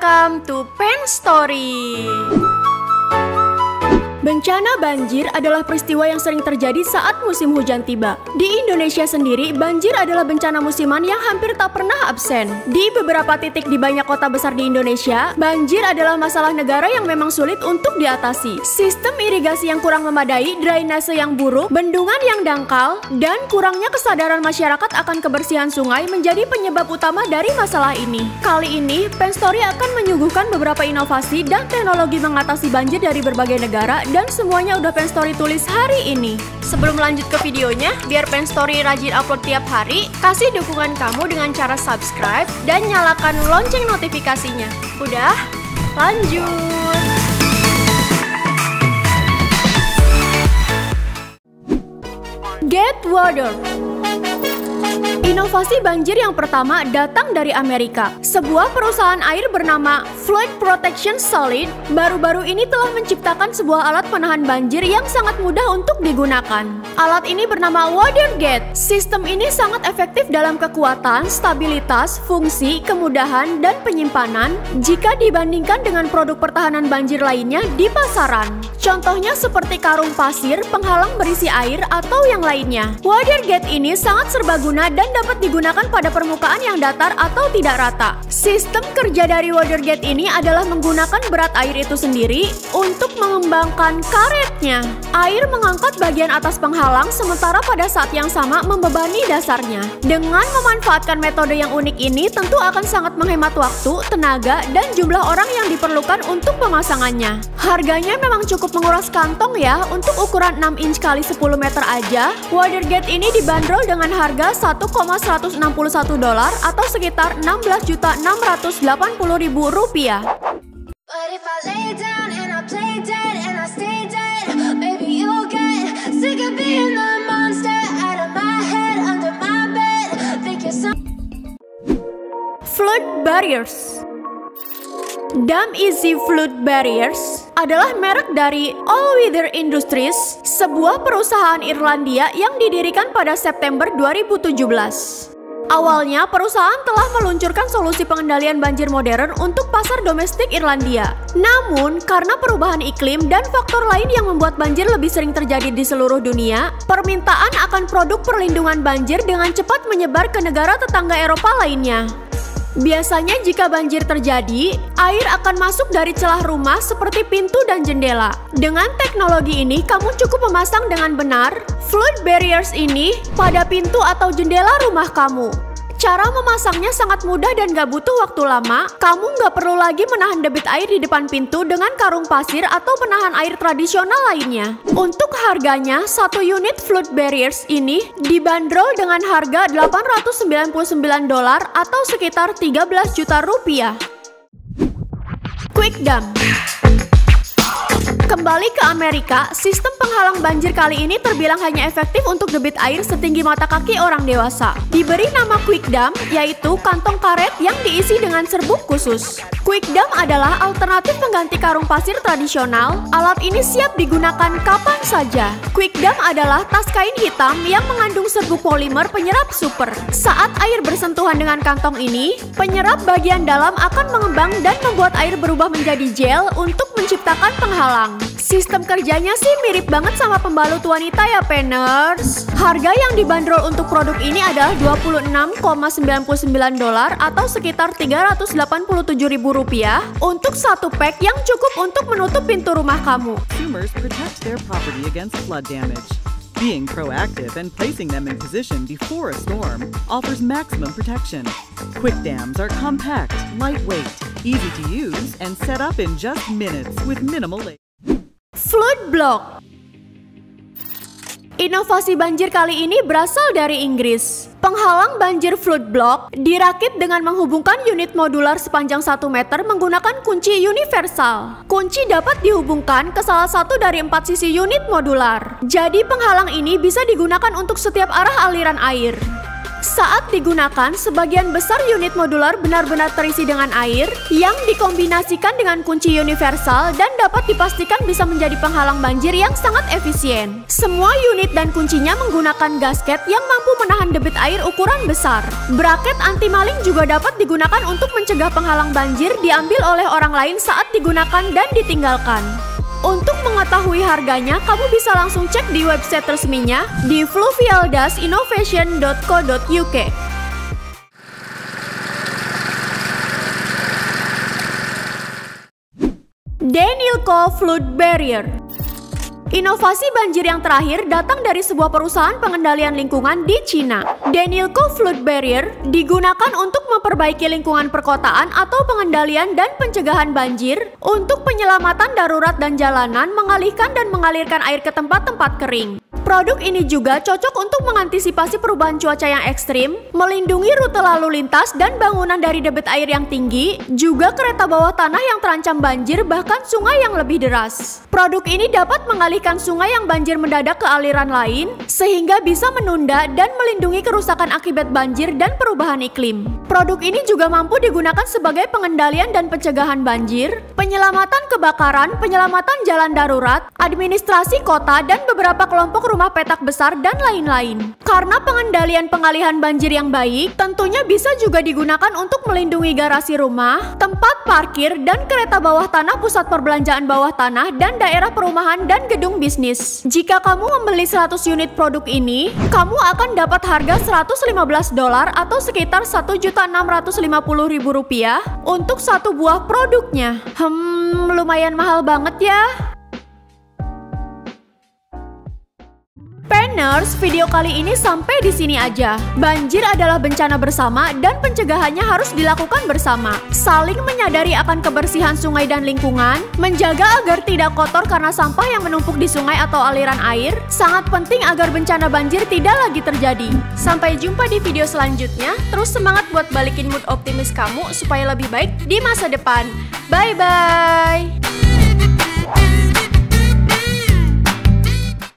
Welcome to Pen Story. Bencana banjir adalah peristiwa yang sering terjadi saat musim hujan tiba. Di Indonesia sendiri, banjir adalah bencana musiman yang hampir tak pernah absen. Di beberapa titik di banyak kota besar di Indonesia, banjir adalah masalah negara yang memang sulit untuk diatasi. Sistem irigasi yang kurang memadai, drainase yang buruk, bendungan yang dangkal, dan kurangnya kesadaran masyarakat akan kebersihan sungai menjadi penyebab utama dari masalah ini. Kali ini, Pen Story akan menyuguhkan beberapa inovasi dan teknologi mengatasi banjir dari berbagai negara dan semuanya udah Pen Story tulis hari ini. Sebelum lanjut ke videonya, biar Pen Story rajin upload tiap hari, kasih dukungan kamu dengan cara subscribe dan nyalakan lonceng notifikasinya. Udah? Lanjut! Get Water Inovasi banjir yang pertama datang dari Amerika. Sebuah perusahaan air bernama Flood Protection Solid baru-baru ini telah menciptakan sebuah alat penahan banjir yang sangat mudah untuk digunakan. Alat ini bernama WaterGate. Sistem ini sangat efektif dalam kekuatan, stabilitas, fungsi, kemudahan, dan penyimpanan jika dibandingkan dengan produk pertahanan banjir lainnya di pasaran. Contohnya seperti karung pasir, penghalang berisi air, atau yang lainnya. WaterGate ini sangat serbaguna dan dapat digunakan pada permukaan yang datar atau tidak rata. Sistem kerja dari Watergate ini adalah menggunakan berat air itu sendiri untuk mengembangkan karetnya. Air mengangkat bagian atas penghalang sementara pada saat yang sama membebani dasarnya. Dengan memanfaatkan metode yang unik ini tentu akan sangat menghemat waktu, tenaga, dan jumlah orang yang diperlukan untuk pemasangannya. Harganya memang cukup menguras kantong ya, untuk ukuran 6 inch kali 10 meter aja, Watergate ini dibanderol dengan harga 1,161 dolar atau sekitar 16.680.000 rupiah. Flood Barriers Dam Easy Flood Barriers adalah merek dari All Weather Industries, sebuah perusahaan Irlandia yang didirikan pada September 2017. Awalnya, perusahaan telah meluncurkan solusi pengendalian banjir modern untuk pasar domestik Irlandia. Namun, karena perubahan iklim dan faktor lain yang membuat banjir lebih sering terjadi di seluruh dunia, permintaan akan produk perlindungan banjir dengan cepat menyebar ke negara tetangga Eropa lainnya. Biasanya jika banjir terjadi, air akan masuk dari celah rumah seperti pintu dan jendela. Dengan teknologi ini, kamu cukup memasang dengan benar flood barriers ini pada pintu atau jendela rumah kamu. Cara memasangnya sangat mudah dan gak butuh waktu lama. Kamu gak perlu lagi menahan debit air di depan pintu dengan karung pasir atau penahan air tradisional lainnya. Untuk harganya, satu unit flood barriers ini dibanderol dengan harga 899 dolar atau sekitar 13 juta rupiah. Quick Dam Kembali ke Amerika, sistem penghalang banjir kali ini terbilang hanya efektif untuk debit air setinggi mata kaki orang dewasa. Diberi nama Quick Dam, yaitu kantong karet yang diisi dengan serbuk khusus. Quick Dam adalah alternatif pengganti karung pasir tradisional. Alat ini siap digunakan kapan saja. Quick Dam adalah tas kain hitam yang mengandung serbuk polimer penyerap super. Saat air bersentuhan dengan kantong ini, penyerap bagian dalam akan mengembang dan membuat air berubah menjadi gel untuk menciptakan penghalang. Sistem kerjanya sih mirip banget sama pembalut wanita ya Penners. Harga yang dibanderol untuk produk ini adalah 26,99 dolar atau sekitar 387 ribu rupiah untuk satu pack yang cukup untuk menutup pintu rumah kamu. Consumers protect their property against flood damage. Being proactive and placing them in position before a storm offers maximum protection. Quick dams are compact, lightweight, easy to use, and set up in just minutes with minimal labor. Flood Block Inovasi banjir kali ini berasal dari Inggris. Penghalang banjir flood block dirakit dengan menghubungkan unit modular sepanjang 1 meter menggunakan kunci universal. Kunci dapat dihubungkan ke salah satu dari empat sisi unit modular. Jadi penghalang ini bisa digunakan untuk setiap arah aliran air. Saat digunakan, sebagian besar unit modular benar-benar terisi dengan air yang dikombinasikan dengan kunci universal dan dapat dipastikan bisa menjadi penghalang banjir yang sangat efisien. Semua unit dan kuncinya menggunakan gasket yang mampu menahan debit air ukuran besar. Braket anti maling juga dapat digunakan untuk mencegah penghalang banjir diambil oleh orang lain saat digunakan dan ditinggalkan. Untuk mengetahui harganya, kamu bisa langsung cek di website resminya di fluvialdasinnovation.co.uk. Denilco Flood Barrier Inovasi banjir yang terakhir datang dari sebuah perusahaan pengendalian lingkungan di Cina. Denilco Flood Barrier digunakan untuk memperbaiki lingkungan perkotaan atau pengendalian dan pencegahan banjir untuk penyelamatan darurat dan jalanan, mengalihkan dan mengalirkan air ke tempat-tempat kering. Produk ini juga cocok untuk mengantisipasi perubahan cuaca yang ekstrim, melindungi rute lalu lintas dan bangunan dari debit air yang tinggi, juga kereta bawah tanah yang terancam banjir bahkan sungai yang lebih deras. Produk ini dapat mengalihkan sungai yang banjir mendadak ke aliran lain, sehingga bisa menunda dan melindungi kerusakan akibat banjir dan perubahan iklim. Produk ini juga mampu digunakan sebagai pengendalian dan pencegahan banjir, penyelamatan kebakaran, penyelamatan jalan darurat, administrasi kota, dan beberapa kelompok rumah petak besar, dan lain-lain. Karena pengendalian pengalihan banjir yang baik, tentunya bisa juga digunakan untuk melindungi garasi rumah, tempat parkir, dan kereta bawah tanah pusat perbelanjaan bawah tanah, dan daerah perumahan dan gedung bisnis. Jika kamu membeli 100 unit produk ini, kamu akan dapat harga 115 dolar atau sekitar 1.650.000 rupiah untuk satu buah produknya. Hmm, lumayan mahal banget ya. Video kali ini sampai di sini aja. Banjir adalah bencana bersama dan pencegahannya harus dilakukan bersama. Saling menyadari akan kebersihan sungai dan lingkungan, menjaga agar tidak kotor karena sampah yang menumpuk di sungai atau aliran air, sangat penting agar bencana banjir tidak lagi terjadi. Sampai jumpa di video selanjutnya. Terus semangat buat balikin mood optimis kamu supaya lebih baik di masa depan. Bye bye.